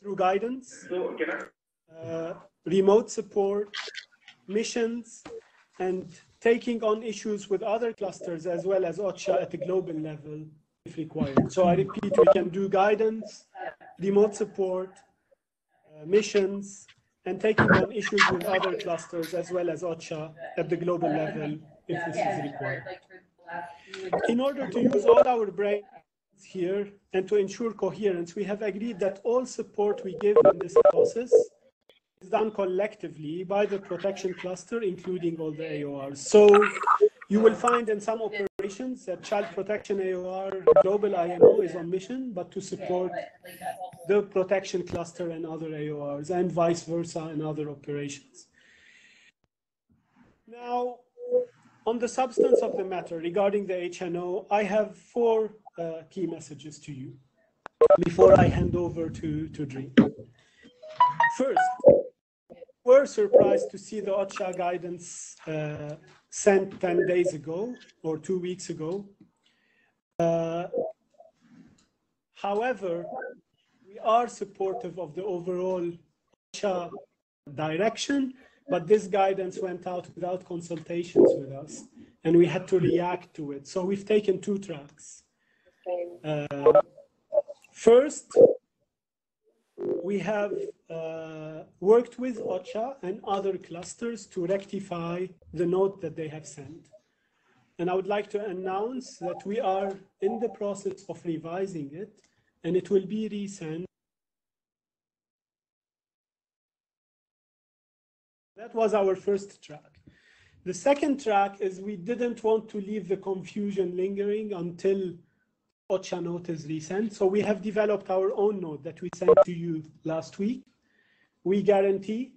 through guidance, uh, remote support, missions, and taking on issues with other clusters as well as OCHA at the global level if required. So I repeat, we can do guidance, remote support, uh, missions, and taking on issues with other clusters as well as OCHA at the global level if this is required. In order to use all our brains here and to ensure coherence, we have agreed that all support we give in this process is done collectively by the protection cluster, including all the AORs. So you will find in some operations that child protection AOR global IMO is on mission, but to support the protection cluster and other AORs and vice versa in other operations. Now, on the substance of the matter regarding the HNO, I have four uh, key messages to you before I hand over to, to Dream. First, we're surprised to see the OCHA guidance uh, sent 10 days ago or two weeks ago. Uh, however, we are supportive of the overall OCHA direction, but this guidance went out without consultations with us, and we had to react to it. So we've taken two tracks. Uh, first, we have uh, worked with OCHA and other clusters to rectify the note that they have sent. And I would like to announce that we are in the process of revising it and it will be resent. That was our first track. The second track is we didn't want to leave the confusion lingering until OCHA note is resent. So we have developed our own note that we sent to you last week. We guarantee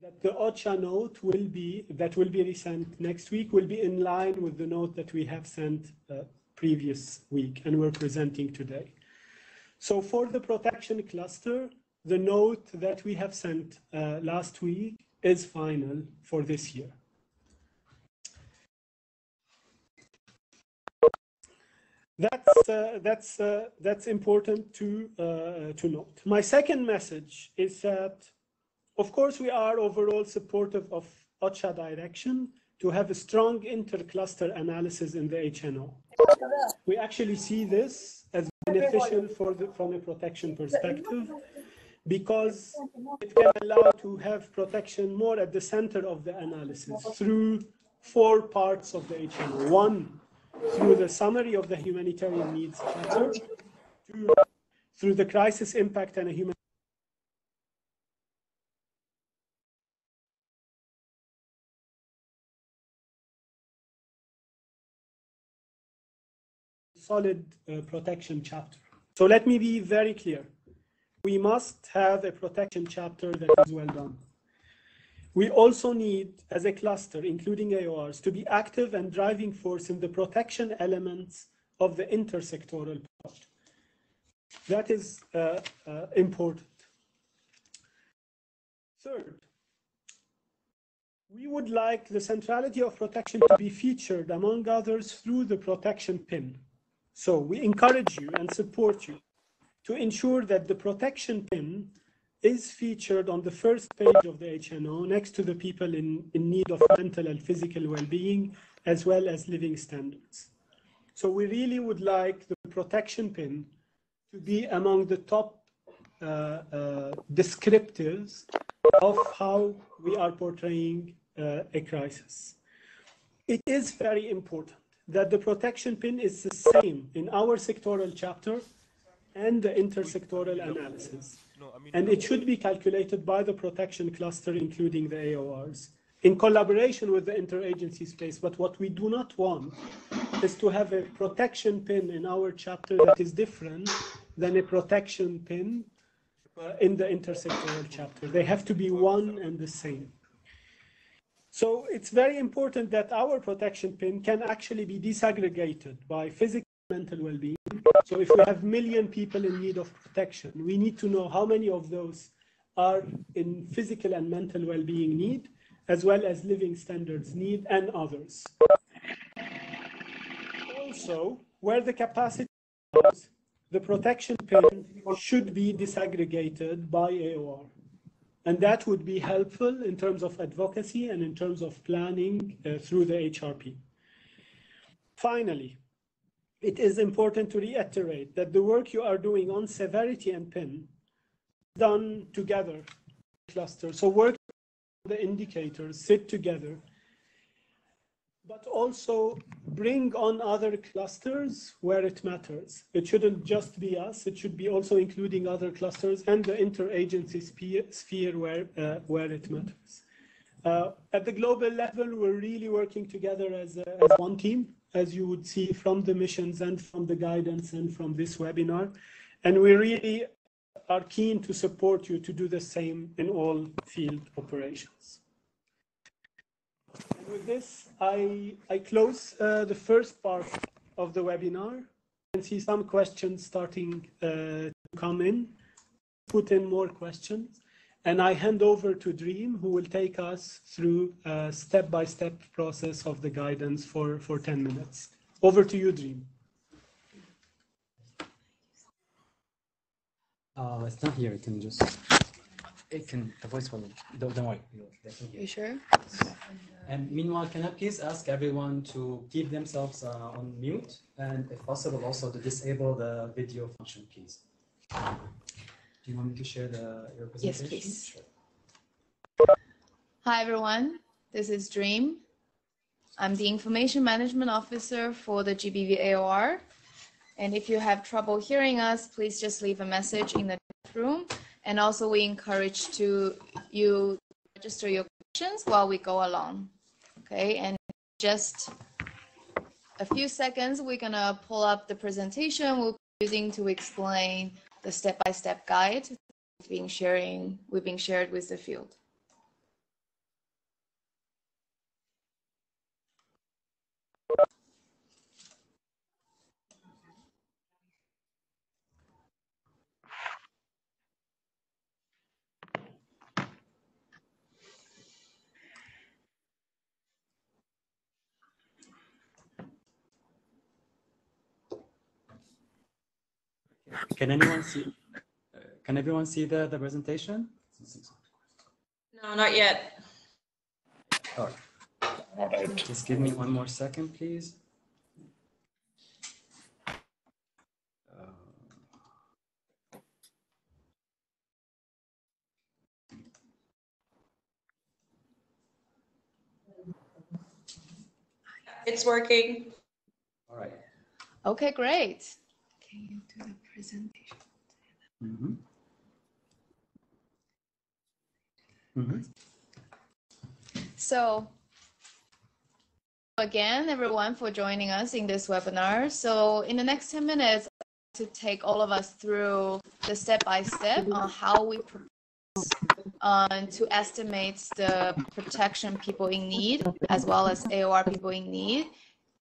that the OCHA note will be, that will be resent next week, will be in line with the note that we have sent uh, previous week and we're presenting today. So for the protection cluster, the note that we have sent uh, last week is final for this year. That's uh, that's uh, that's important to uh, to note. My second message is that, of course, we are overall supportive of OCHA direction to have a strong intercluster analysis in the HNO. We actually see this as beneficial for the, from a protection perspective because it can allow to have protection more at the center of the analysis through four parts of the HNO. One, through the summary of the humanitarian needs chapter, two, through the crisis impact and a human solid uh, protection chapter. So let me be very clear. We must have a protection chapter that is well done. We also need, as a cluster, including AORs, to be active and driving force in the protection elements of the intersectoral part. That is uh, uh, important. Third, we would like the centrality of protection to be featured, among others, through the protection PIN. So we encourage you and support you to ensure that the protection PIN is featured on the first page of the HNO next to the people in, in need of mental and physical well-being, as well as living standards. So we really would like the protection PIN to be among the top uh, uh, descriptives of how we are portraying uh, a crisis. It is very important that the protection PIN is the same in our sectoral chapter and the intersectoral analysis. And it should be calculated by the protection cluster, including the AORs, in collaboration with the interagency space. But what we do not want is to have a protection PIN in our chapter that is different than a protection PIN uh, in the intersectoral chapter. They have to be one and the same. So it's very important that our protection PIN can actually be disaggregated by physical mental well-being. So if we have million people in need of protection, we need to know how many of those are in physical and mental well-being need, as well as living standards need and others. Also, where the capacity is, the protection PIN should be disaggregated by AOR. And that would be helpful in terms of advocacy and in terms of planning uh, through the HRP. Finally, it is important to reiterate that the work you are doing on severity and PIN done together cluster. So work the indicators, sit together, but also bring on other clusters where it matters. It shouldn't just be us, it should be also including other clusters and the interagency sphere where, uh, where it matters. Uh, at the global level, we're really working together as, a, as one team, as you would see from the missions and from the guidance and from this webinar. And we really are keen to support you to do the same in all field operations. And with this, I, I close uh, the first part of the webinar and see some questions starting uh, to come in, put in more questions. And I hand over to Dream, who will take us through a step-by-step -step process of the guidance for, for 10 minutes. Over to you, Dream. Uh, it's not here. It can just. It can. The voice will. Don't, don't worry. You sure? And meanwhile, can I please ask everyone to keep themselves uh, on mute and, if possible, also to disable the video function, please. Do you want me to share the your presentation? Yes, please. Sure. Hi, everyone. This is Dream. I'm the Information Management Officer for the GBV AOR. And if you have trouble hearing us, please just leave a message in the room. And also we encourage to you register your questions while we go along. Okay, and just a few seconds, we're gonna pull up the presentation we'll be using to explain the step-by-step -step guide we've sharing, we've been shared with the field. Can anyone see? Uh, can everyone see the the presentation? No, not yet. All right. Just give me one more second, please. It's working. All right. Okay, great. Can you do the presentation? Mm-hmm. Mm-hmm. So again, everyone for joining us in this webinar. So in the next 10 minutes, to take all of us through the step-by-step -step on how we propose uh, to estimate the protection people in need, as well as AOR people in need,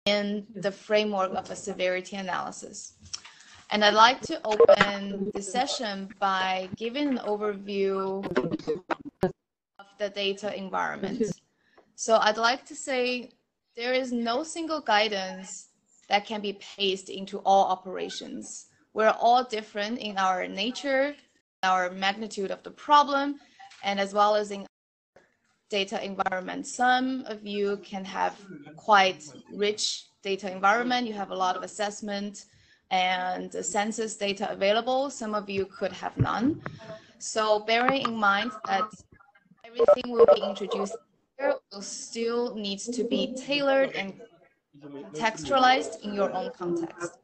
in the framework of a severity analysis. And I'd like to open the session by giving an overview of the data environment. So I'd like to say there is no single guidance that can be pasted into all operations. We're all different in our nature, our magnitude of the problem, and as well as in data environment. Some of you can have quite rich data environment. You have a lot of assessment, and census data available. Some of you could have none. So bearing in mind that everything will be introduced here will still needs to be tailored and textualized in your own context.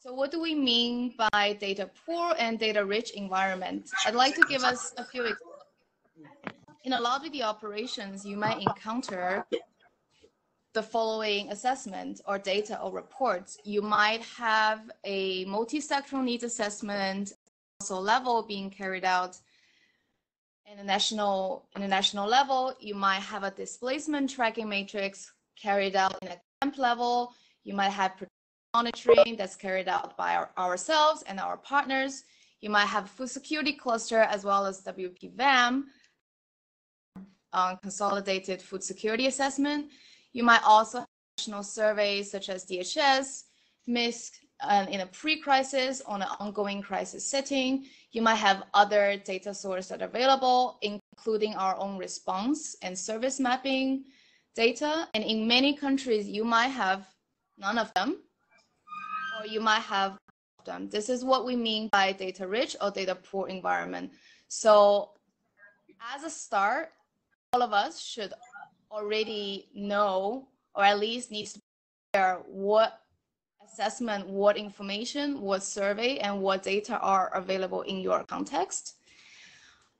So what do we mean by data poor and data rich environment? I'd like to give us a few examples. In a lot of the operations, you might encounter the following assessment or data or reports, you might have a multi-sectoral needs assessment also level being carried out in a national in a national level. You might have a displacement tracking matrix carried out in a camp level. You might have monitoring that's carried out by our, ourselves and our partners. You might have food security cluster as well as WFP VAM, um, consolidated food security assessment. You might also have national surveys such as DHS, MICS, and um, in a pre-crisis on an ongoing crisis setting. You might have other data sources that are available, including our own response and service mapping data. And in many countries, you might have none of them, or you might have them. This is what we mean by data rich or data poor environment. So as a start, all of us should already know, or at least needs to share what assessment, what information, what survey, and what data are available in your context.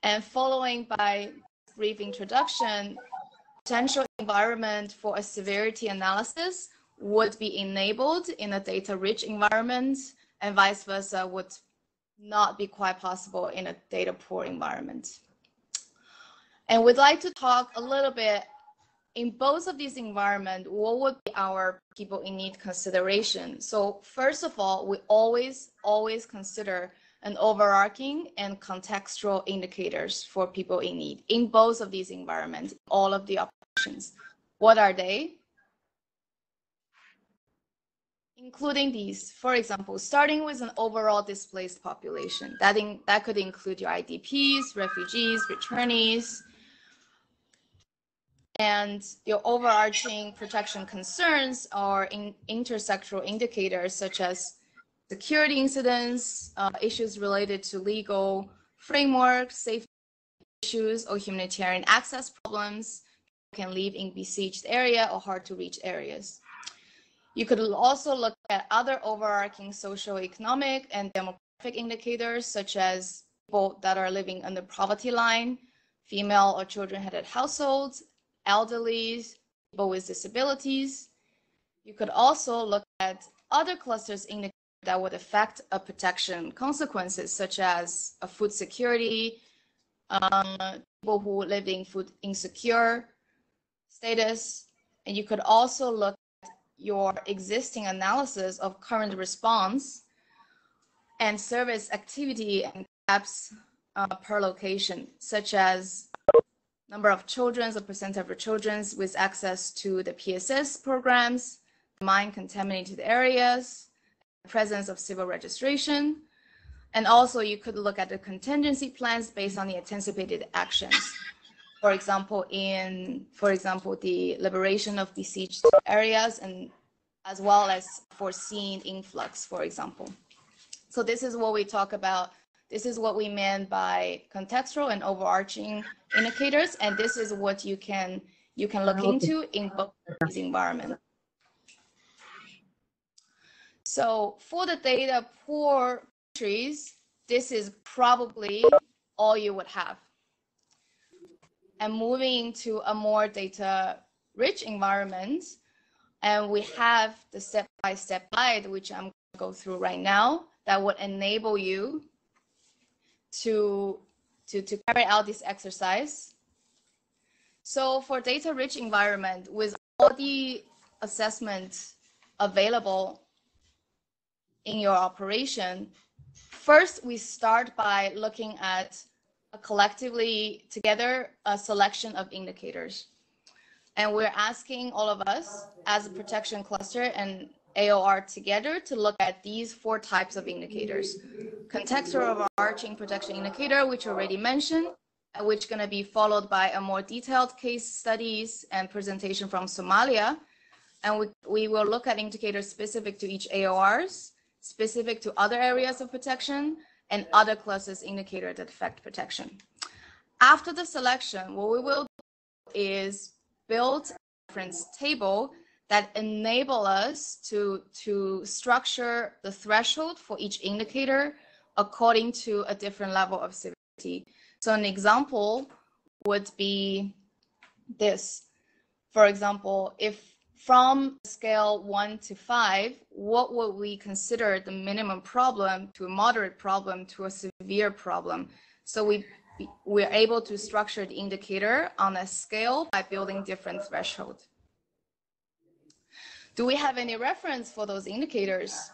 And following by brief introduction, potential environment for a severity analysis would be enabled in a data-rich environment and vice versa would not be quite possible in a data poor environment. And we'd like to talk a little bit in both of these environments, what would be our people in need consideration? So first of all, we always, always consider an overarching and contextual indicators for people in need in both of these environments, all of the options. What are they? Including these, for example, starting with an overall displaced population. That, in, that could include your IDPs, refugees, returnees, and your overarching protection concerns are in intersectoral indicators such as security incidents, uh, issues related to legal framework, safety issues, or humanitarian access problems can live in besieged area or hard to reach areas. You could also look at other overarching socio-economic and demographic indicators such as people that are living under poverty line, female or children-headed households, elderly, people with disabilities. You could also look at other clusters in the that would affect a protection consequences, such as a food security, um, people who live in food insecure status. And you could also look at your existing analysis of current response and service activity and gaps uh, per location, such as number of children or percent of children with access to the PSS programs, mine contaminated areas, presence of civil registration, and also you could look at the contingency plans based on the anticipated actions. For example, in, for example, the liberation of besieged areas and as well as foreseen influx, for example. So this is what we talk about this is what we meant by contextual and overarching indicators, and this is what you can you can look into in both these environments. So for the data poor countries, this is probably all you would have. And moving to a more data rich environment, and we have the step-by-step -step guide, which I'm going to go through right now, that would enable you to, to, to carry out this exercise. So for data-rich environment, with all the assessments available in your operation, first we start by looking at a collectively together a selection of indicators. And we're asking all of us as a protection cluster and AOR together to look at these four types of indicators. Contextual overarching protection indicator, which already mentioned, uh, which going to be followed by a more detailed case studies and presentation from Somalia. And we, we will look at indicators specific to each AORs, specific to other areas of protection, and other closest indicator that affect protection. After the selection, what we will do is build a reference table that enable us to, to structure the threshold for each indicator according to a different level of severity. So an example would be this. For example, if from scale one to five, what would we consider the minimum problem to a moderate problem to a severe problem? So we we're able to structure the indicator on a scale by building different thresholds. Do we have any reference for those indicators?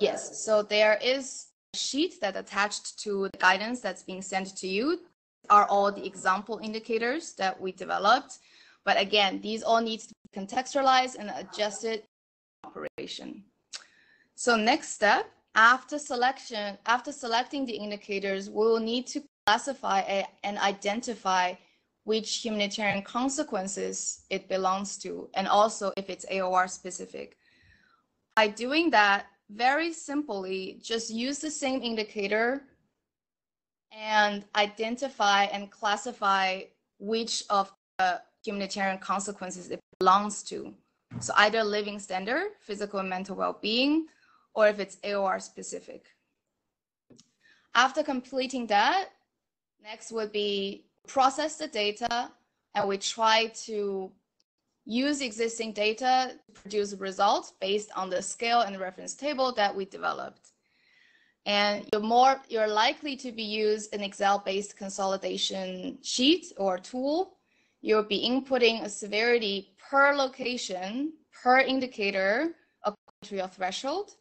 Yes, so there is a sheet that attached to the guidance that's being sent to you are all the example indicators that we developed. But again, these all need to be contextualized and adjusted operation. So next step, after selection, after selecting the indicators, we will need to classify and identify which humanitarian consequences it belongs to, and also if it's AOR specific. By doing that, very simply, just use the same indicator and identify and classify which of the humanitarian consequences it belongs to. So either living standard, physical and mental well-being, or if it's AOR specific. After completing that, next would be process the data and we try to use existing data to produce results based on the scale and reference table that we developed. And you're more, you're likely to be used an Excel-based consolidation sheet or tool. You'll be inputting a severity per location, per indicator, according to your threshold.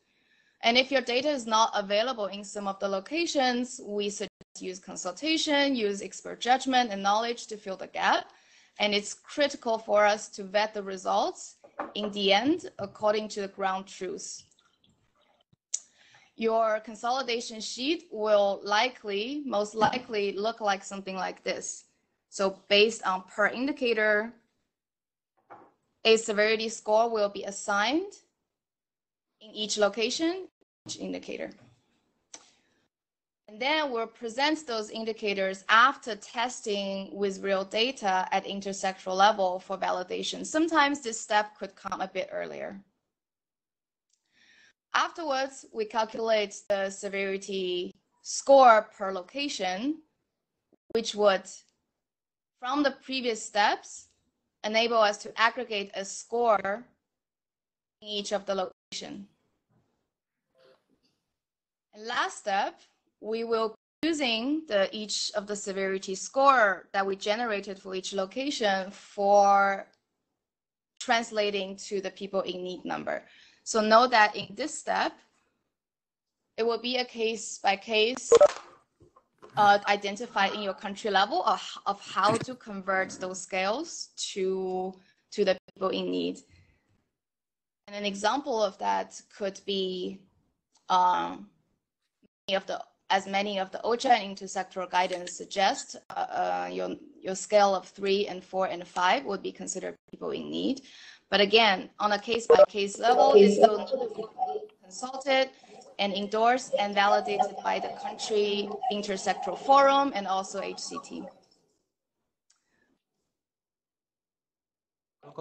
And if your data is not available in some of the locations, we suggest use consultation, use expert judgment and knowledge to fill the gap. And it's critical for us to vet the results in the end according to the ground truth. Your consolidation sheet will likely, most likely look like something like this. So based on per indicator, a severity score will be assigned in each location, each indicator. And then we'll present those indicators after testing with real data at intersectoral level for validation. Sometimes this step could come a bit earlier. Afterwards, we calculate the severity score per location, which would, from the previous steps, enable us to aggregate a score in each of the location. And last step, we will using the each of the severity score that we generated for each location for translating to the people in need number. So know that in this step, it will be a case by case uh, identified in your country level of, of how to convert those scales to, to the people in need. And an example of that could be um, many of the as many of the OCHA and intersectoral guidance suggest, uh, uh, your, your scale of three and four and five would be considered people in need. But again, on a case by case level, this still needs to be consulted and endorsed and validated by the country intersectoral forum and also HCT.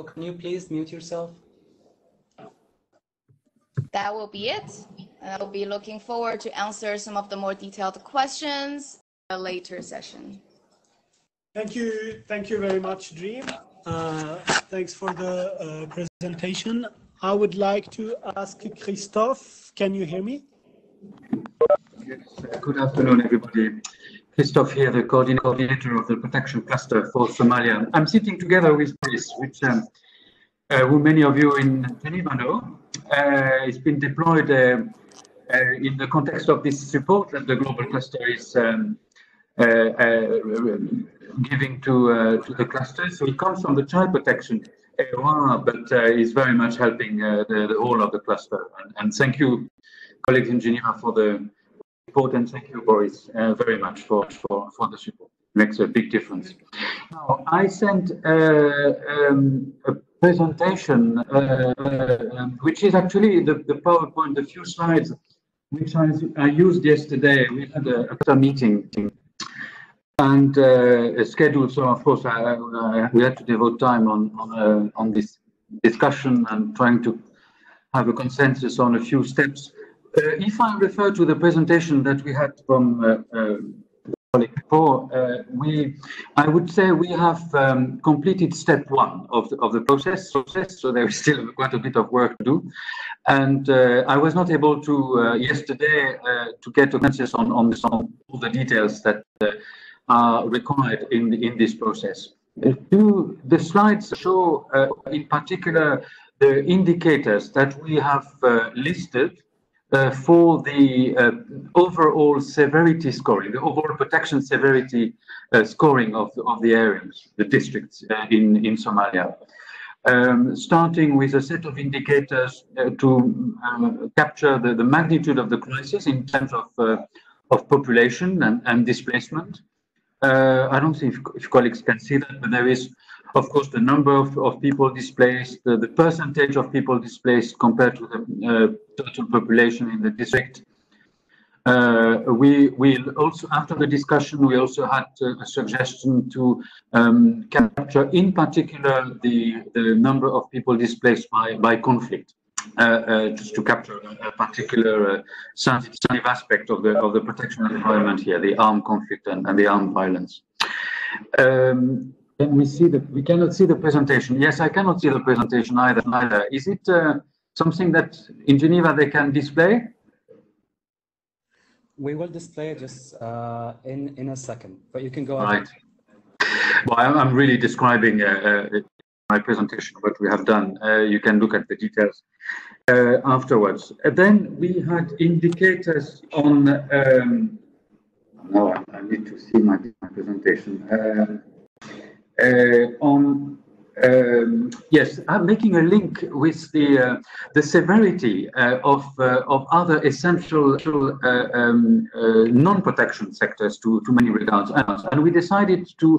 can you please mute yourself? That will be it. And I'll be looking forward to answer some of the more detailed questions in a later session. Thank you. Thank you very much, Dream. Uh, thanks for the uh, presentation. I would like to ask Christophe, can you hear me? Yes, uh, good afternoon, everybody. Christophe here, the coordinator of the protection cluster for Somalia. I'm sitting together with Chris, which um, uh, who many of you in Geneva know. Uh, it's been deployed uh, in the context of this support that the global cluster is um, giving to to the cluster. So it comes from the child protection area, but is very much helping the, the, whole of the cluster. And, and, thank you, colleagues in Geneva, for the support, and thank you, Boris, very much for, for, for the support makes a big difference. Now, I sent uh, um, a presentation, uh, um, which is actually the, the PowerPoint, the few slides which I, I used yesterday. We had a, a meeting and uh, scheduled. So of course, I, we had to devote time on on, uh, on this discussion and trying to have a consensus on a few steps. Uh, if I refer to the presentation that we had from uh, uh, uh, we, I would say we have um, completed step one of the, of the process, process, so there is still quite a bit of work to do. And uh, I was not able to uh, yesterday uh, to get a consensus on, on, on all the details that uh, are required in, in this process. Uh, do the slides show in particular the indicators that we have listed uh, for the uh, overall severity scoring, the overall protection severity uh, scoring of the, of the areas, the districts uh, in, in Somalia. um, starting with a set of indicators uh, to uh, capture the, the magnitude of the crisis in terms of, of population and, and displacement. I don't think if, if, colleagues can see that, but there is, of course, the number of, of people displaced, the, the percentage of people displaced compared to the uh, total population in the district. Uh, we we also after the discussion we also had uh, a suggestion to um, capture in particular the the number of people displaced by by conflict uh, uh just to capture a, particular uh, sensitive aspect of the of the protection environment here the armed conflict and, and the armed violence um, can we see that we cannot see the presentation yes i cannot see the presentation either either is it uh, something that in geneva they can display we will display just uh, in in a second, but you can go right. Well, I'm really describing uh, uh, my presentation, what we have done. Uh, you can look at the details uh, afterwards. then we had indicators on. Um, now I, I, need to see my, my presentation. Uh, on um, yes, I'm making a link with the uh, the severity uh, of uh, of other essential uh, um, uh, non-protection sectors to to many regards, and we decided to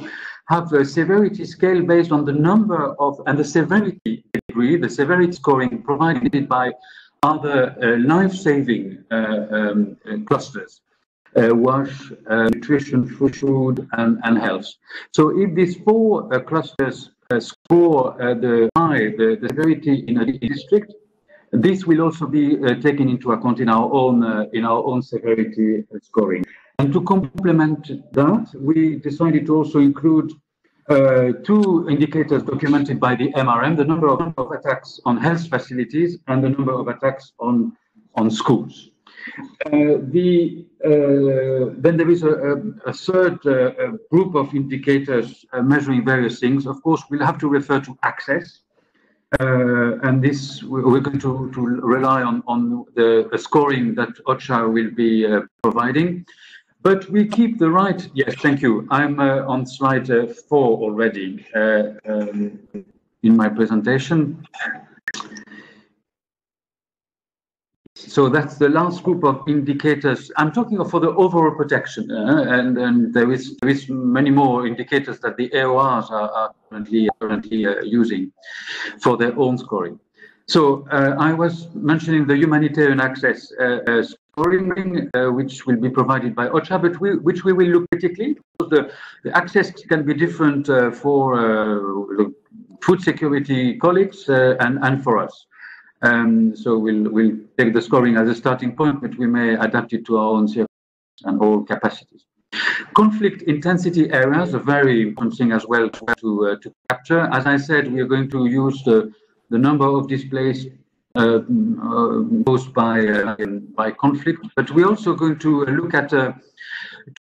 have a severity scale based on the number of and the severity degree, the severity scoring provided by other life-saving um, clusters. Uh, wash, uh, nutrition, food, and, and health. So if these four uh, clusters uh, score uh, the high, the, the severity in a district, this will also be uh, taken into account in our own in our own severity scoring. And to complement that, we decided to also include uh, two indicators documented by the MRM, the number of, of, attacks on health facilities and the number of attacks on, on schools. Uh, the, uh, then there is a, a, third uh, group of indicators measuring various things. Of course, we'll have to refer to access. Uh, and this we're going to, to rely on, on the, the scoring that OCHA will be uh, providing. But we keep the right, yes, thank you. I'm uh, on slide four already um, in my presentation. So that's the last group of indicators. I'm talking for the overall protection, uh, and, and there is there is many more indicators that the AORs are, are currently currently uh, using for their own scoring. So uh, I was mentioning the humanitarian access uh, uh, scoring, uh, which will be provided by OCHA, but we, which we will look critically. The, the access can be different for food security colleagues and, and for us. Um, so we'll we'll take the scoring as a starting point, but we may adapt it to our own and all capacities. Conflict intensity areas are very important thing as well to uh, to capture. As I said, we are going to use the the number of displaced uh, uh, by uh, by conflict, but we're also going to look at uh,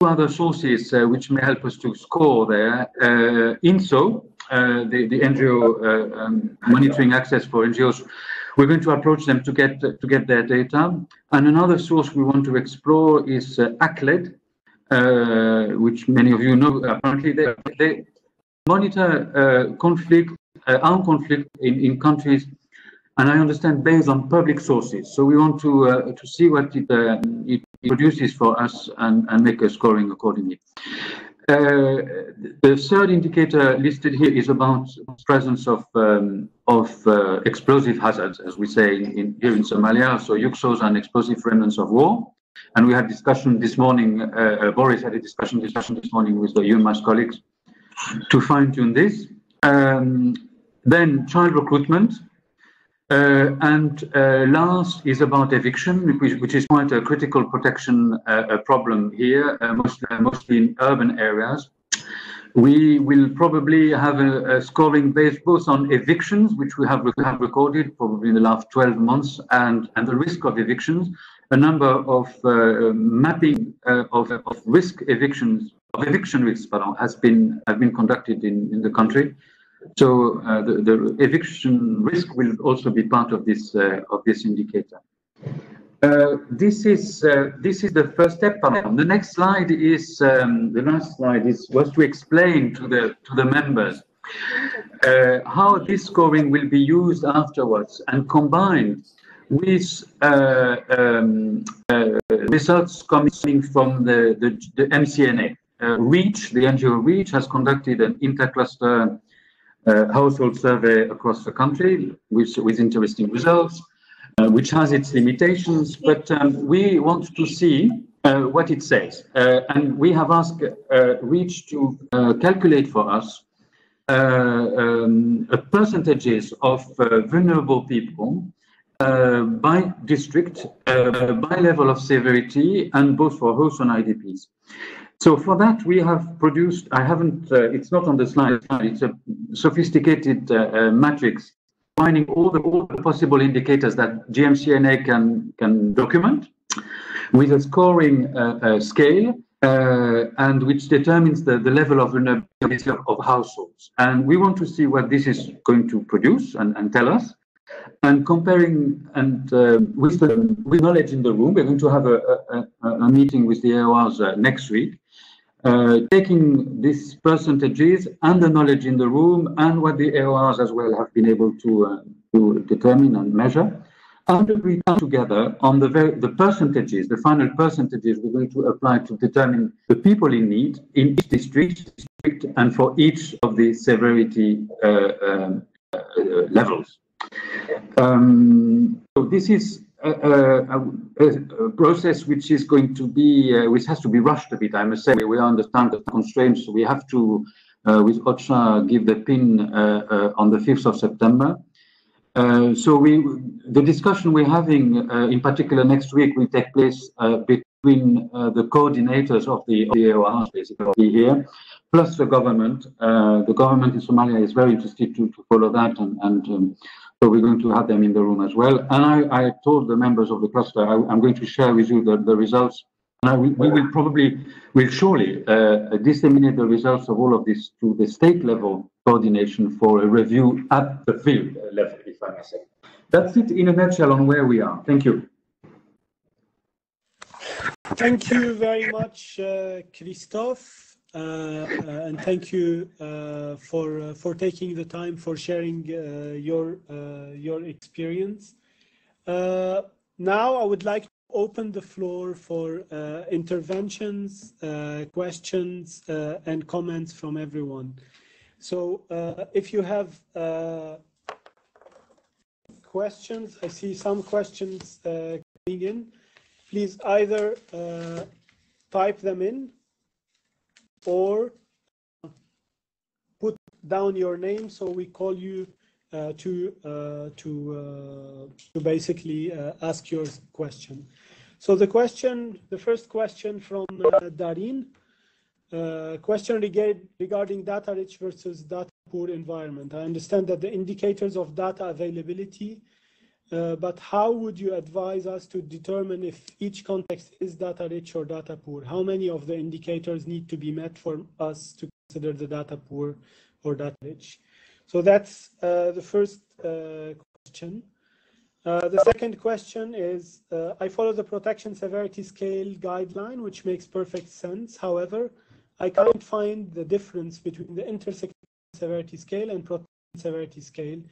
two other sources uh, which may help us to score there. INSO, the the NGO um, monitoring access for NGOs we're going to approach them to get to get their data. And another source we want to explore is uh, ACLED, uh, which many of you know. Apparently, they, they monitor uh, conflict, uh, armed conflict in, in countries, and I understand based on public sources. So we want to uh, to see what it, uh, it produces for us and, and make a scoring accordingly. Uh, the third indicator listed here is about presence of um, of uh, explosive hazards, as we say in, here in Somalia. So UXOs and explosive remnants of war. And we had discussion this morning. Uh, uh Boris had a discussion discussion this morning with the UNMAS colleagues to fine tune this. Um, then child recruitment. Uh, and uh, last is about eviction, which, which, is quite a critical protection uh, problem here, uh, mostly, mostly, in urban areas. We will probably have a, a, scoring based both on evictions, which we have, have recorded probably in the last 12 months, and, and the risk of evictions. A number of uh, mapping uh, of, of risk evictions, of eviction risks, pardon, has been, have been conducted in, in the country. So uh, the, the, eviction risk will also be part of this uh, of this indicator. Uh, this is uh, this is the first step. The next slide is um, the last slide is was to explain to the to the members uh, how this scoring will be used afterwards and combined with uh, um, results coming from the, the, the MCNA. REACH, the NGO REACH, has conducted an intercluster uh, household survey across the country with, with interesting results, uh, which has its limitations, but um, we want to see uh, what it says. Uh, and we have asked uh, REACH to calculate for us um, percentages of vulnerable people uh, by district, uh, by level of severity, and both for hosts and IDPs. So for that, we have produced, I haven't, uh, it's not on the slide, it's a sophisticated matrix finding all the, all the possible indicators that JMCNA can, can document with a scoring uh, uh, scale uh, and which determines the, the level of vulnerability of, of, households. And we want to see what this is going to produce and, and tell us. And comparing and uh, with the with knowledge in the room, we're going to have a, a, a meeting with the AORs uh, next week, uh, taking these percentages and the knowledge in the room and what the AORs as well have been able to uh, to determine and measure, and we come together on the very, the percentages, the final percentages we're going to apply to determine the people in need in each district, district and for each of the severity uh, um, uh, levels. Um, so this is a, a, process which is going to be, uh, which has to be rushed a bit, I must say. We understand the constraints. We have to, uh, with OCHA, give the PIN uh, uh on the 5th of September. Uh, so we, the discussion we're having, uh, in particular next week, will take place between the coordinators of the, of basically here, plus the government. the government in Somalia is very interested to, to follow that and, and um, so we're going to have them in the room as well. And I, I told the members of the cluster, I, am going to share with you the, the results. And I, we, will probably, will surely uh, disseminate the results of all of this to the state level coordination for a review at the field level, if I may say. That's it in a nutshell on where we are. Thank you. Thank you very much, uh, Christophe. Uh, uh, and thank you uh, for uh, for taking the time for sharing uh, your uh, your experience. now, I would like to open the floor for interventions, questions, and comments from everyone. So, if you have questions, I see some questions coming in. Please either type them in or put down your name so we call you uh, to uh, to uh, to basically uh, ask your question. So the question, the first question from uh, Darin, uh, question regard, regarding data rich versus data poor environment. I understand that the indicators of data availability uh, but how would you advise us to determine if each context is data rich or data poor? How many of the indicators need to be met for us to consider the data poor or data rich? So that's uh, the first uh, question. Uh, the second question is, uh, I follow the protection severity scale guideline, which makes perfect sense. However, I can't find the difference between the intersectional severity scale and protection severity scale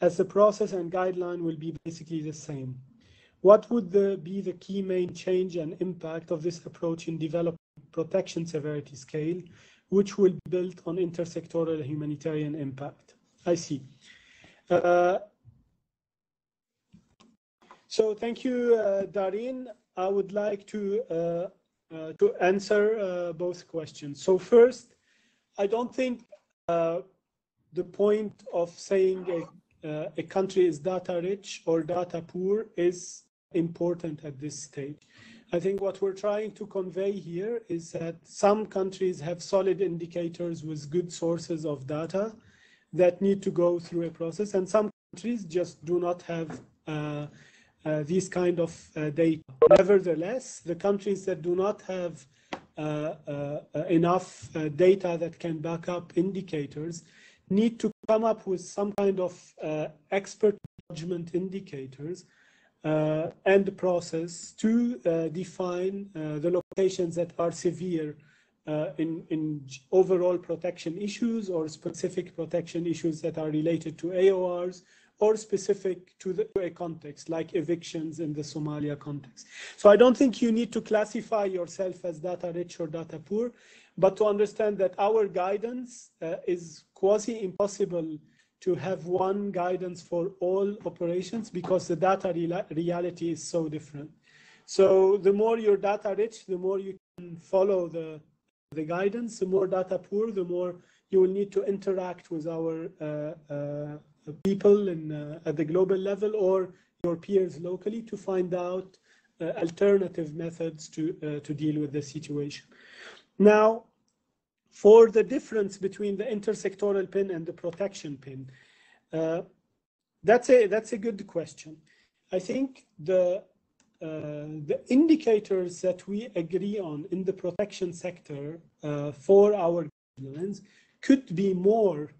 as the process and guideline will be basically the same. What would the, be the key main change and impact of this approach in developing protection severity scale, which will be built on intersectoral humanitarian impact? I see. Uh, so thank you, uh, Darin. I would like to uh, uh to answer uh, both questions. So first, I don't think uh, the point of saying a uh, a country is data rich or data poor is important at this stage. I think what we're trying to convey here is that some countries have solid indicators with good sources of data that need to go through a process, and some countries just do not have uh, uh, these kind of uh, data. Nevertheless, the countries that do not have uh, uh, enough data that can back up indicators need to come up with some kind of uh, expert judgment indicators uh, and process to uh, define uh, the locations that are severe uh, in, in overall protection issues or specific protection issues that are related to AORs or specific to, the, to a context like evictions in the Somalia context. So I don't think you need to classify yourself as data rich or data poor, but to understand that our guidance uh, is quasi impossible to have one guidance for all operations because the data re reality is so different. So the more you're data rich, the more you can follow the, the guidance, the more data poor, the more you will need to interact with our uh, uh, people in, uh, at the global level or your peers locally to find out uh, alternative methods to, uh, to deal with the situation. Now, for the difference between the intersectoral pin and the protection pin, uh, that's a that's a good question. I think the uh, the indicators that we agree on in the protection sector uh, for our guidelines could be more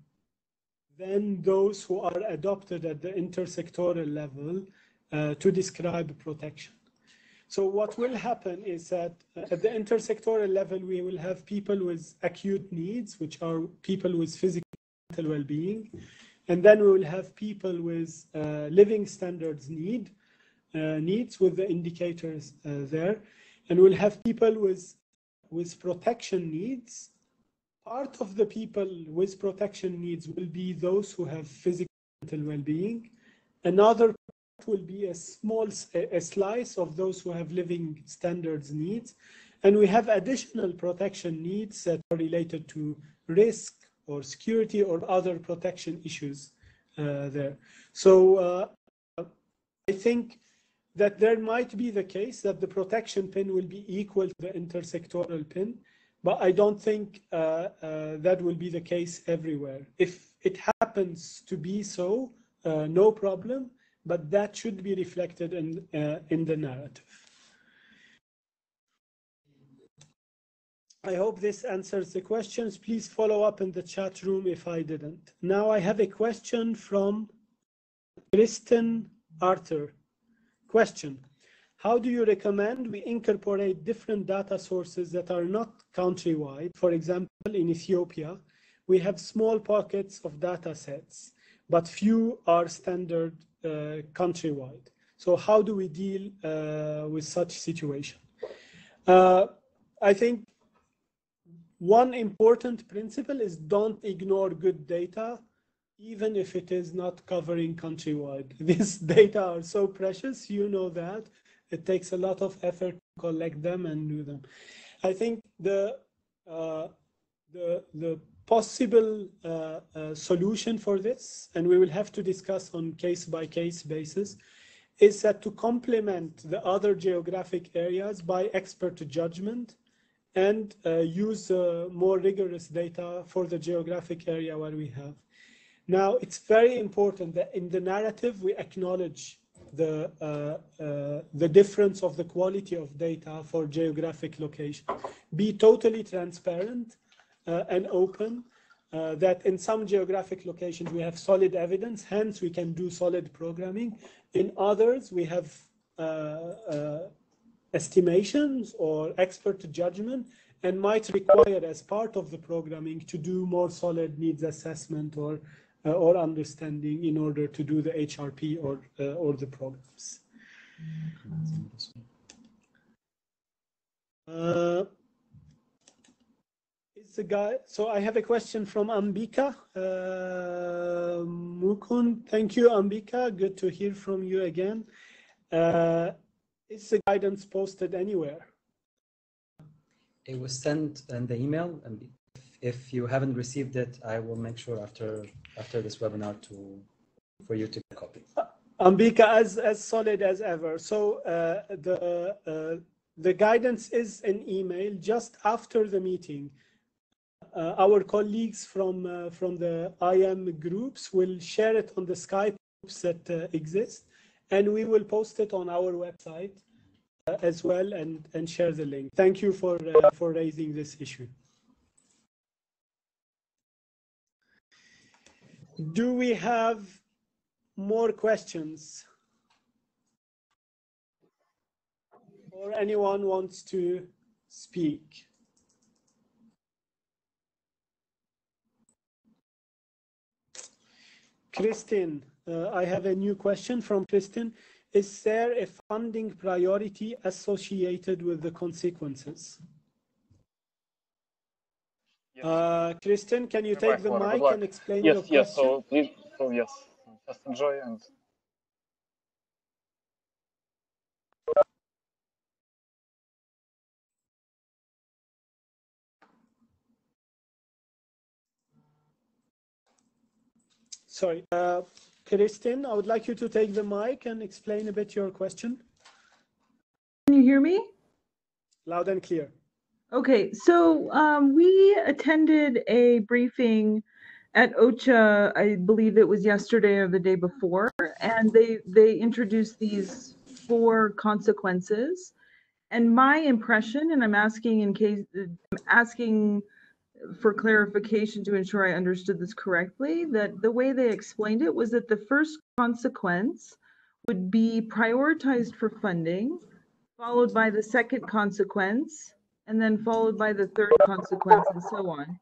than those who are adopted at the intersectoral level uh, to describe protection. So what will happen is that uh, at the intersectoral level, we will have people with acute needs, which are people with physical mental well-being. And then we will have people with uh, living standards need, uh, needs with the indicators uh, there. And we'll have people with, with protection needs part of the people with protection needs will be those who have physical mental well-being. Another will be a small a slice of those who have living standards needs. And we have additional protection needs that are related to risk or security or other protection issues uh, there. So uh, I think that there might be the case that the protection pin will be equal to the intersectoral pin, but I don't think uh, uh, that will be the case everywhere. If it happens to be so, uh, no problem, but that should be reflected in, in the narrative. I hope this answers the questions. Please follow up in the chat room if I didn't. Now I have a question from Kristen Arthur. Question. How do you recommend we incorporate different data sources that are not countrywide? For example, in Ethiopia, we have small pockets of data sets, but few are standard uh, countrywide. So how do we deal uh, with such situation? Uh, I think one important principle is don't ignore good data, even if it is not covering countrywide. These data are so precious, you know that, it takes a lot of effort to collect them and do them. I think the uh, the the possible uh, uh, solution for this, and we will have to discuss on case by case basis, is that to complement the other geographic areas by expert judgment and uh, use uh, more rigorous data for the geographic area where we have. Now, it's very important that in the narrative we acknowledge the, uh, uh, the difference of the quality of data for geographic location. Be totally transparent and open uh, that in some geographic locations we have solid evidence, hence we can do solid programming. In others, we have uh, uh, estimations or expert judgment and might require as part of the programming to do more solid needs assessment or uh, or understanding in order to do the HRP or uh, or the programs. Uh, the guy? So I have a question from Ambika uh, Mukund. Thank you, Ambika. Good to hear from you again. Uh, is the guidance posted anywhere? It was sent in the email, and if you haven't received it, I will make sure after after this webinar to for you to copy. Ambika, as as solid as ever. So uh, the uh, the guidance is an email just after the meeting. Uh, our colleagues from uh, from the IM groups will share it on the Skype groups that uh, exist, and we will post it on our website uh, as well and and share the link. Thank you for for raising this issue. Do we have more questions? Or anyone wants to speak? Christine, uh, I have a new question from Christine. Is there a funding priority associated with the consequences? Yes. Uh, Kristen, can you take the mic and explain yes, your yes. question? So please, so yes, just enjoy and Sorry, uh, Kristen, I would like you to take the mic and explain a bit your question, Can you hear me? loud and clear. Okay, so um, we attended a briefing at OCHA, I believe it was yesterday or the day before, and they they introduced these four consequences. And my impression, and I'm asking in case asking for clarification to ensure I understood this correctly, that the way they explained it was that the first consequence would be prioritized for funding, followed by the second consequence, and then followed by the third consequence and so on.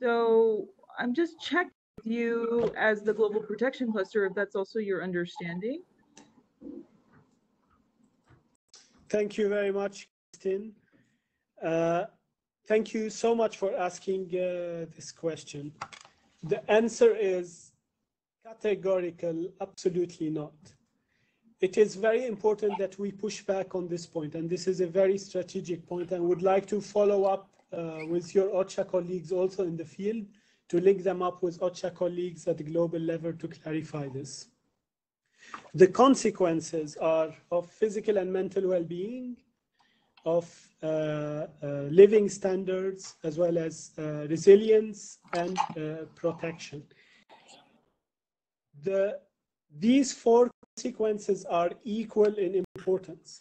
So I'm just checking with you as the global protection cluster if that's also your understanding. Thank you very much, Christine. Uh, thank you so much for asking uh, this question. The answer is categorical, absolutely not. It is very important that we push back on this point, and this is a very strategic point, and would like to follow up uh, with your OCHA colleagues also in the field to link them up with OCHA colleagues at the global level to clarify this. The consequences are of physical and mental well-being, of uh, uh, living standards, as well as uh, resilience and protection. The, these four consequences are equal in importance.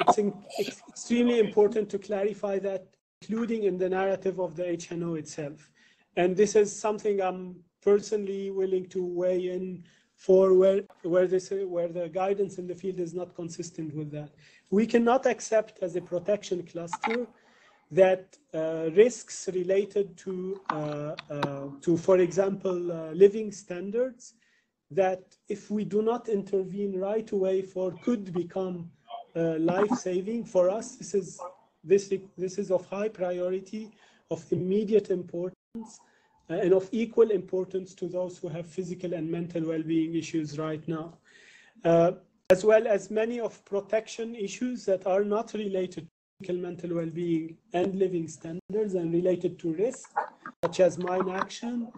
It's, in, it's extremely important to clarify that, including in the narrative of the HNO itself. And this is something I'm personally willing to weigh in for where where this where the guidance in the field is not consistent with that. We cannot accept as a protection cluster that uh, risks related to uh, uh, to, for example, uh, living standards that if we do not intervene right away for could become uh, life-saving for us. This is this this is of high priority, of immediate importance and of equal importance to those who have physical and mental well-being issues right now, uh, as well as many of protection issues that are not related to physical mental well-being and living standards and related to risk, such as mine action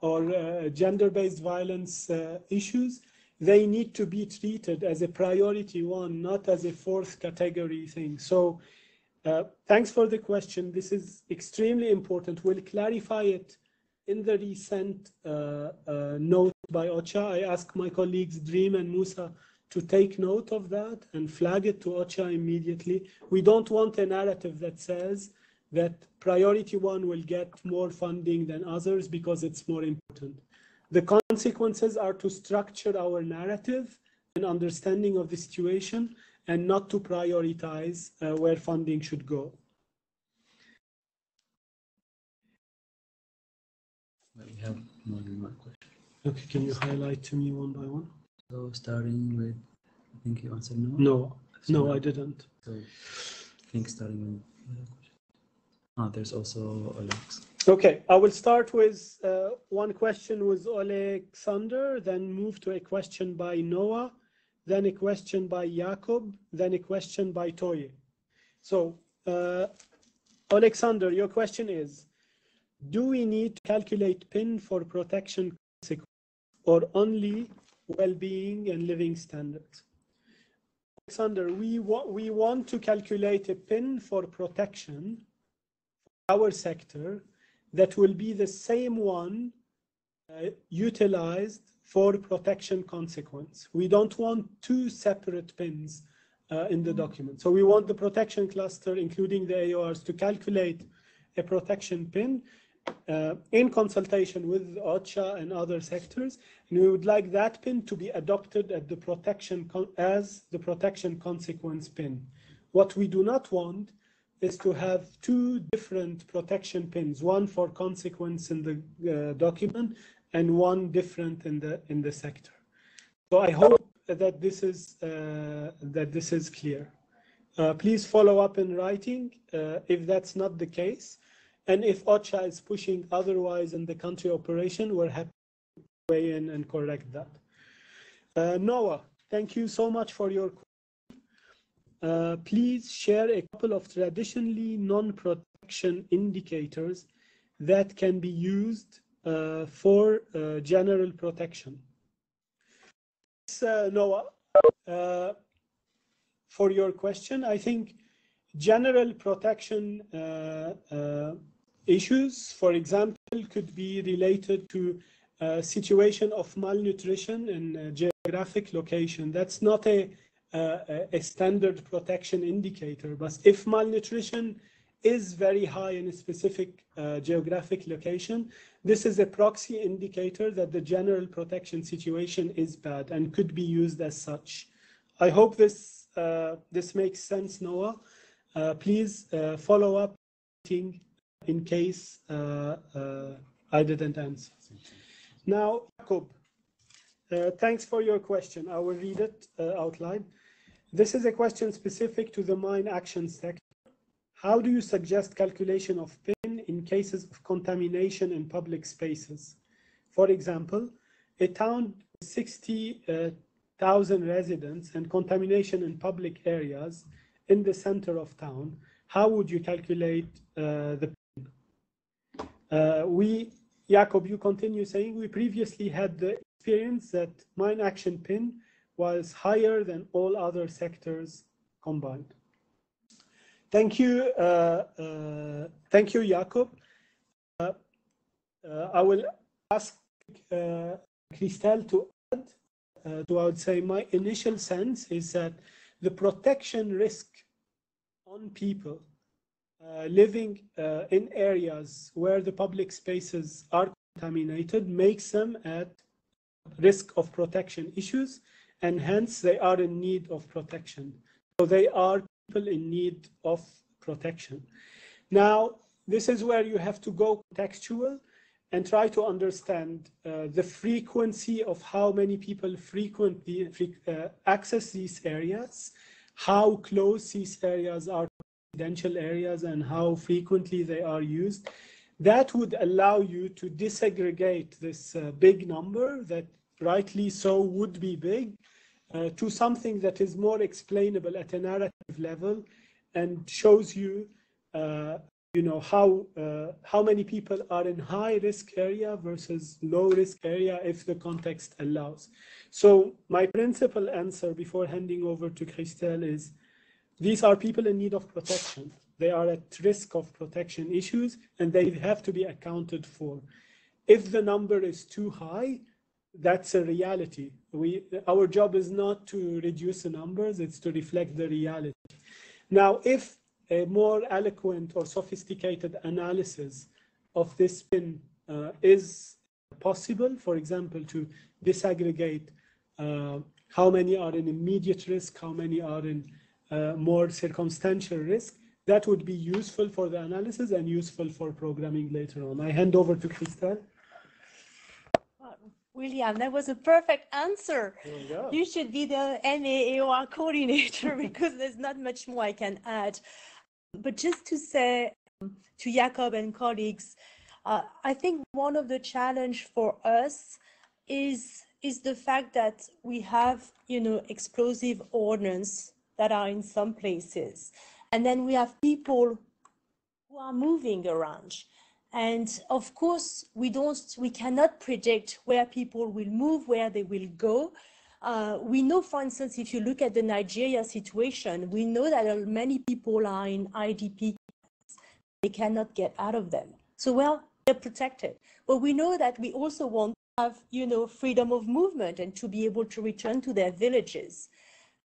or uh, gender-based violence uh, issues. They need to be treated as a priority one, not as a fourth category thing. So uh, thanks for the question. This is extremely important. We'll clarify it in the recent uh, uh, note by OCHA, I asked my colleagues Dream and Musa to take note of that and flag it to OCHA immediately. We don't want a narrative that says that priority one will get more funding than others because it's more important. The consequences are to structure our narrative and understanding of the situation and not to prioritize uh, where funding should go. We have one question. Okay, can you highlight to me one by one? So starting with, I think you answered no. No, So no, now- I didn't. So I think starting with. Ah, there's also Alex. Okay, I will start with uh, one question with Alexander, then move to a question by Noah, then a question by Jakob, then a question by Toye. So, uh, Alexander, your question is, do we need to calculate PIN for protection or only well-being and living standards? Alexander, we, wa- we want to calculate a PIN for protection for our sector that will be the same one uh, utilized for protection consequence. We don't want two separate pins uh, in the document. So we want the protection cluster, including the AORs, to calculate a protection pin uh, in consultation with OCHA and other sectors. And we would like that pin to be adopted at the protection as the protection consequence pin. What we do not want is to have two different protection pins, one for consequence in the uh, document and one different in the in the sector. So I hope that this is uh, that this is clear. Uh, please follow up in writing uh, if that's not the case, and if OCHA is pushing otherwise in the country operation, we're happy to weigh in and correct that. Uh, Noah, thank you so much for your. Uh, please share a couple of traditionally non-protection indicators that can be used uh, for uh, general protection. Uh, Noah, uh, for your question, I think general protection issues, for example, could be related to a situation of malnutrition in geographic location. That's not a, a, a standard protection indicator, but if malnutrition is very high in a specific uh, geographic location, this is a proxy indicator that the general protection situation is bad and could be used as such. I hope this, uh, this makes sense, Noah. Uh, please uh, follow up in case uh, uh, I didn't answer. Now, Jakob, uh, thanks for your question. I will read it out loud. This is a question specific to the mine action sector. How do you suggest calculation of PIN in cases of contamination in public spaces? For example, a town with 60,000 residents and contamination in public areas in the center of town, how would you calculate uh, the we, Jakob, you continue saying, we previously had the experience that mine action PIN was higher than all other sectors combined. Thank you, uh, uh, thank you, Jakob. Uh, uh I will ask uh, Christelle to add. Uh, to I would say my initial sense is that the protection risk on people living in areas where the public spaces are contaminated makes them at risk of protection issues, and hence they are in need of protection. So they are people in need of protection. Now, this is where you have to go contextual and try to understand uh, the frequency of how many people frequently uh, access these areas, how close these areas are residential areas and how frequently they are used. That would allow you to disaggregate this uh, big number that rightly so would be big uh, to something that is more explainable at a narrative level and shows you, uh, you know, how uh, how many people are in high risk area versus low risk area if the context allows. So my principal answer before handing over to Christelle is, these are people in need of protection. They are at risk of protection issues and they have to be accounted for. If the number is too high, that's a reality. We, our job is not to reduce the numbers, it's to reflect the reality. Now, if a more eloquent or sophisticated analysis of this PIN uh, is possible, for example, to disaggregate uh, how many are in immediate risk, how many are in uh, more circumstantial risk, that would be useful for the analysis and useful for programming later on. I hand over to Christelle. William, that was a perfect answer. You, you should be the MAAOR coordinator because there's not much more I can add. But just to say um, to Jakob and colleagues, uh, I think one of the challenge for us is is the fact that we have, you know, explosive ordnance that are in some places, and then we have people who are moving around. And of course, we don't, we cannot predict where people will move, where they will go. Uh, we know, for instance, if you look at the Nigeria situation, we know that many people are in IDP. They cannot get out of them. So, well, they're protected. But we know that we also want to have, you know, freedom of movement and to be able to return to their villages.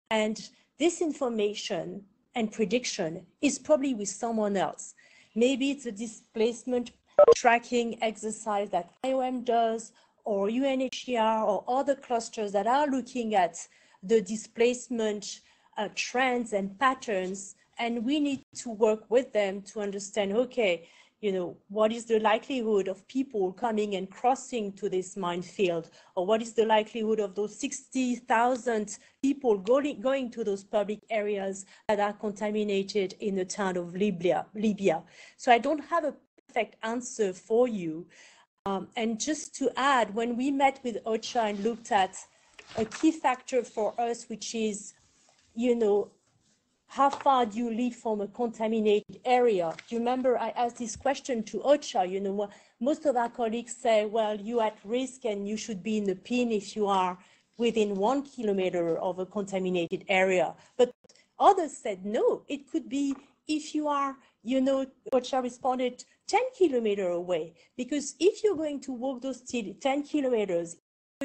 And this information and prediction is probably with someone else. Maybe it's a displacement tracking exercise that IOM does, or UNHCR, or other clusters that are looking at the displacement uh, trends and patterns. And we need to work with them to understand okay, you know, what is the likelihood of people coming and crossing to this minefield? Or what is the likelihood of those 60,000 people going, going to those public areas that are contaminated in the town of Libya? Libya. So I don't have a perfect answer for you. Um, and just to add, when we met with OCHA and looked at a key factor for us, which is, you know, how far do you live from a contaminated area? Do you remember I asked this question to OCHA? You know, most of our colleagues say, well, you're at risk and you should be in the PIN if you are within one kilometer of a contaminated area. But others said, no, it could be if you are, you know, OCHA responded 10 kilometer away. Because if you're going to walk those 10 kilometers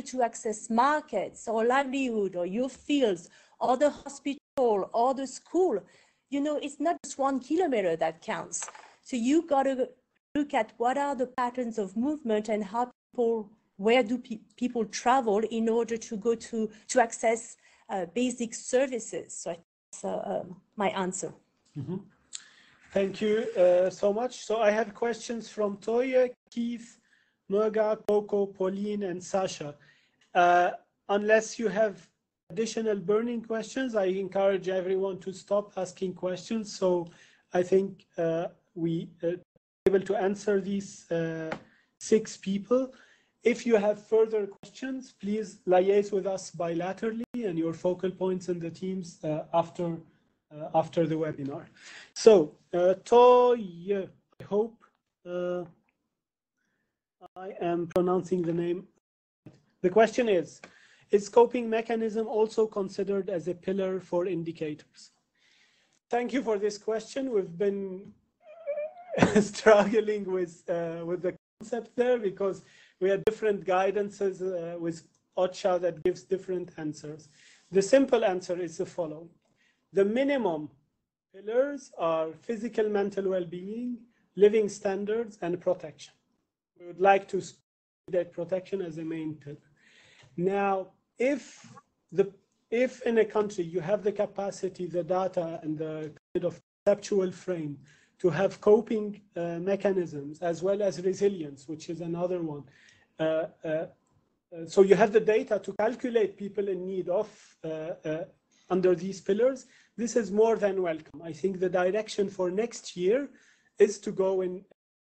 to access markets or livelihood or your fields or the hospital or the school, you know, it's not just one kilometer that counts. So you got to look at what are the patterns of movement and how people, where do pe people travel in order to go to, to access uh, basic services. So that's uh, um, my answer. Mm -hmm. Thank you uh, so much. So I have questions from Toya, Keith, Murga, Coco, Pauline, and Sasha. Uh, unless you have additional burning questions, I encourage everyone to stop asking questions. So I think uh, we uh, able to answer these uh, six people. If you have further questions, please liaise with us bilaterally and your focal points in the teams uh, after uh, after the webinar. So, uh, I hope uh, I am pronouncing the name. The question is, is coping mechanism also considered as a pillar for indicators? Thank you for this question. We've been struggling with, uh, with the concept there because we had different guidances uh, with OCHA that gives different answers. The simple answer is the following. The minimum pillars are physical mental well-being, living standards, and protection. We would like to that protection as a main pillar. Now, if the if in a country you have the capacity, the data, and the kind of conceptual frame to have coping uh, mechanisms as well as resilience, which is another one. Uh, uh, uh so you have the data to calculate people in need of uh, uh, under these pillars. This is more than welcome. I think the direction for next year is to go in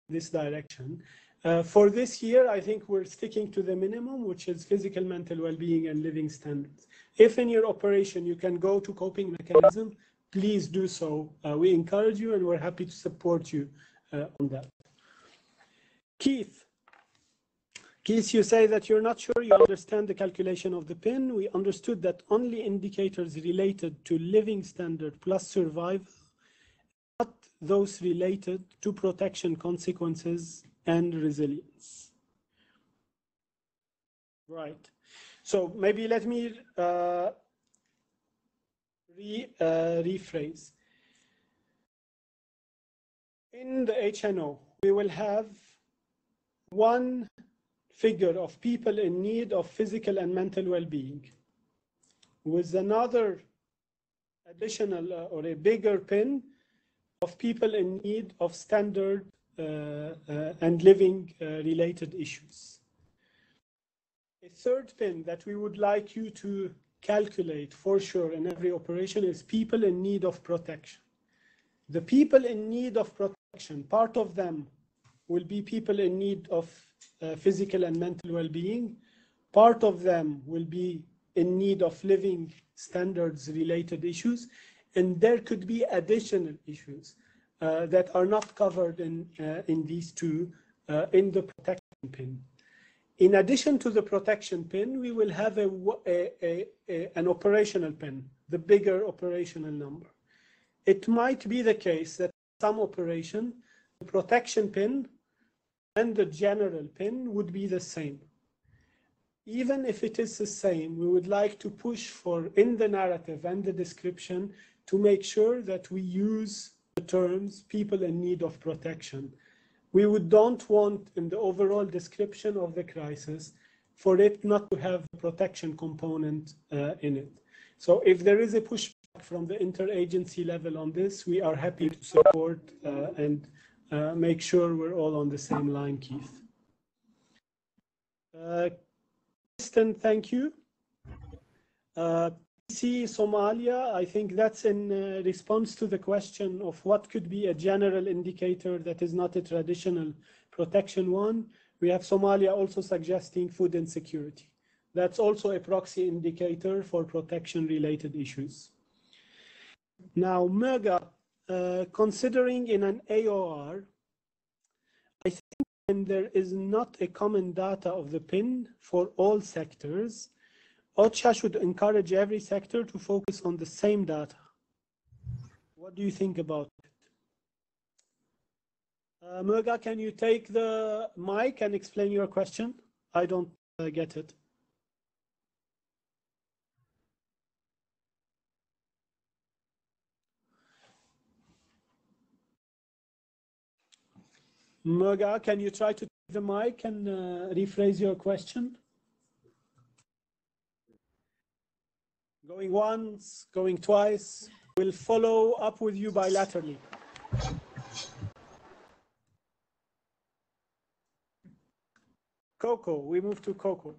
this direction. Uh, for this year, I think we're sticking to the minimum, which is physical, mental well-being and living standards. If in your operation you can go to coping mechanism, please do so. Uh, we encourage you and we're happy to support you uh, on that. Keith, Keith, you say that you're not sure you understand the calculation of the PIN. We understood that only indicators related to living standard plus survival, not those related to protection consequences and resilience. Right. So maybe let me uh, re, uh, rephrase. In the HNO, we will have one figure of people in need of physical and mental well-being with another additional uh, or a bigger pin of people in need of standard and living uh, related issues. A third pin that we would like you to calculate for sure in every operation is people in need of protection. The people in need of protection, part of them will be people in need of uh, physical and mental well-being. Part of them will be in need of living standards related issues. And there could be additional issues uh, that are not covered in, uh, in these two uh, in the protection pin. In addition to the protection pin, we will have a, a, a, an operational pin, the bigger operational number. It might be the case that some operation, the protection pin and the general pin would be the same. Even if it is the same, we would like to push for in the narrative and the description to make sure that we use terms people in need of protection. We would don't want in the overall description of the crisis for it not to have a protection component uh, in it. So if there is a pushback from the interagency level on this, we are happy to support uh, and uh, make sure we're all on the same line, Keith. Uh, Kristen, thank you. PC Somalia, I think that's in uh, response to the question of what could be a general indicator that is not a traditional protection one. We have Somalia also suggesting food insecurity. That's also a proxy indicator for protection related issues. Now, MERGA, uh, considering in an AOR, I think when there is not a common data of the PIN for all sectors, OCHA should encourage every sector to focus on the same data. What do you think about it? Uh, Murga, can you take the mic and explain your question? I don't uh, get it. Murga, can you try to take the mic and uh, rephrase your question? Going once, going twice. We'll follow up with you bilaterally. Coco, we move to Coco.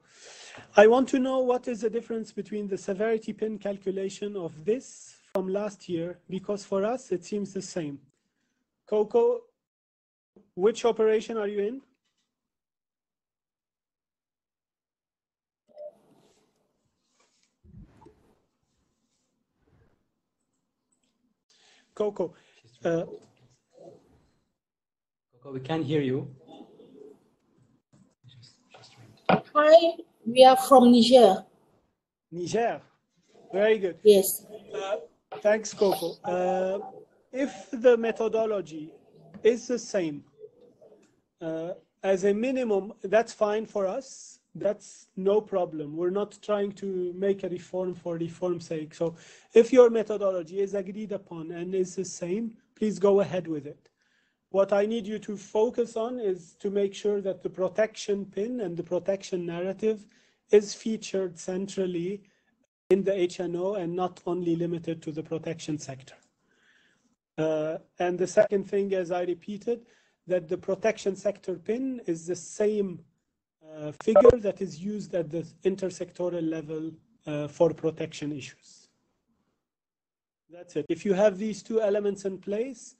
I want to know what is the difference between the severity pin calculation of this from last year, because for us it seems the same. Coco, which operation are you in? Coco, uh, Coco, we can't hear you. Hi, we are from Niger. Niger. Very good. Yes. Uh, thanks, Coco. Uh, if the methodology is the same, uh, as a minimum, that's fine for us. That's no problem. We're not trying to make a reform for reform's sake. So if your methodology is agreed upon and is the same, please go ahead with it. What I need you to focus on is to make sure that the protection pin and the protection narrative is featured centrally in the HNO and not only limited to the protection sector. Uh, and the second thing, as I repeated, that the protection sector pin is the same figure that is used at the intersectoral level uh, for protection issues. That's it. If you have these two elements in place,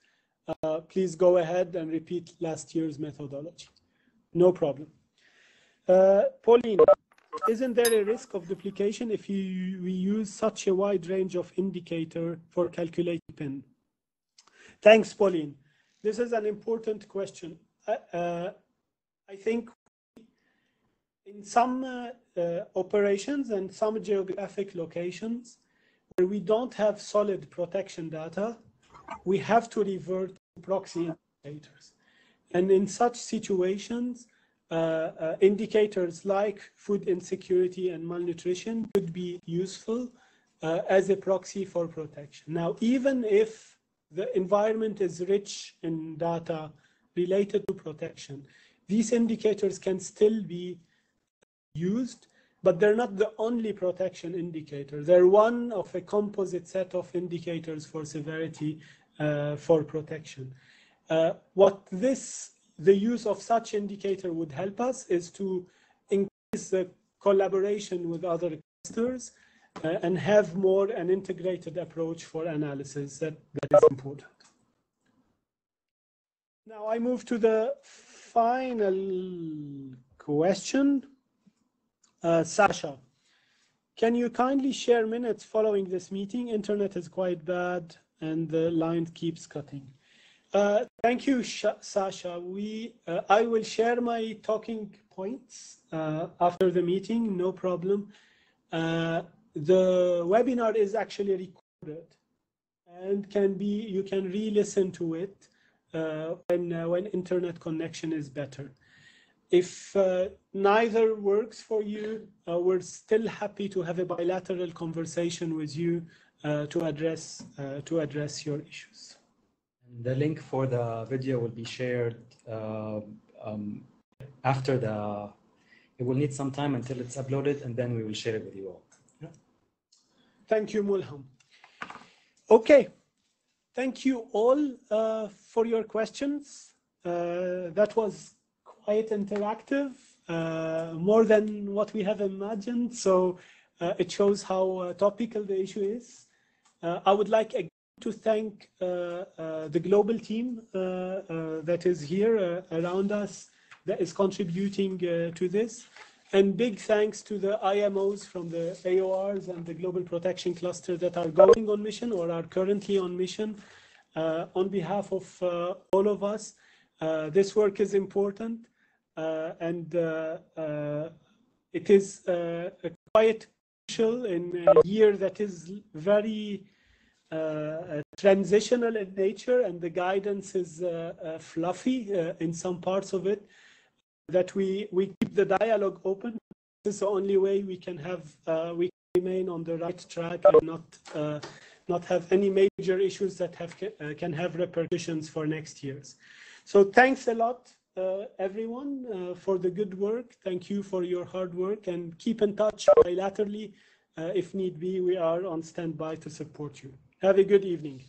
uh, please go ahead and repeat last year's methodology. No problem. Uh, Pauline, isn't there a risk of duplication if you, we use such a wide range of indicator for calculating PIN? Thanks, Pauline. This is an important question. Uh, I think in some uh, uh, operations and some geographic locations where we don't have solid protection data, we have to revert to proxy indicators. And in such situations, uh, uh, indicators like food insecurity and malnutrition could be useful uh, as a proxy for protection. Now, even if the environment is rich in data related to protection, these indicators can still be used, but they're not the only protection indicator. They're one of a composite set of indicators for severity uh, for protection. Uh, what this, the use of such indicator would help us is to increase the collaboration with other clusters uh, and have more an integrated approach for analysis that, that is important. Now I move to the final question. Uh, Sasha, can you kindly share minutes following this meeting? Internet is quite bad and the line keeps cutting. Uh, thank you, Sh Sasha. We, uh, I will share my talking points uh, after the meeting, no problem. Uh, the webinar is actually recorded and can be, you can re-listen to it uh, when, when internet connection is better. If uh, neither works for you, uh, we're still happy to have a bilateral conversation with you uh, to address uh, to address your issues. The link for the video will be shared uh, um, after the. It will need some time until it's uploaded, and then we will share it with you all. Yeah. Thank you, Mulham. Okay, thank you all uh, for your questions. Uh, that was quite interactive, uh, more than what we have imagined. So uh, it shows how uh, topical the issue is. I would like to thank the global team that is here around us that is contributing to this. And big thanks to the IMOs from the AORs and the Global Protection Cluster that are going on mission or are currently on mission. Uh, on behalf of uh, all of us, uh, this work is important and uh, uh, it is uh, quite crucial in a year that is very uh, transitional in nature and the guidance is uh, uh, fluffy uh, in some parts of it that we we keep the dialogue open. This is the only way we can have uh, we remain on the right track and not uh, not have any major issues that have uh, can have repercussions for next years. So thanks a lot uh, everyone uh, for the good work. Thank you for your hard work and keep in touch bilaterally uh, if need be. We are on standby to support you. Have a good evening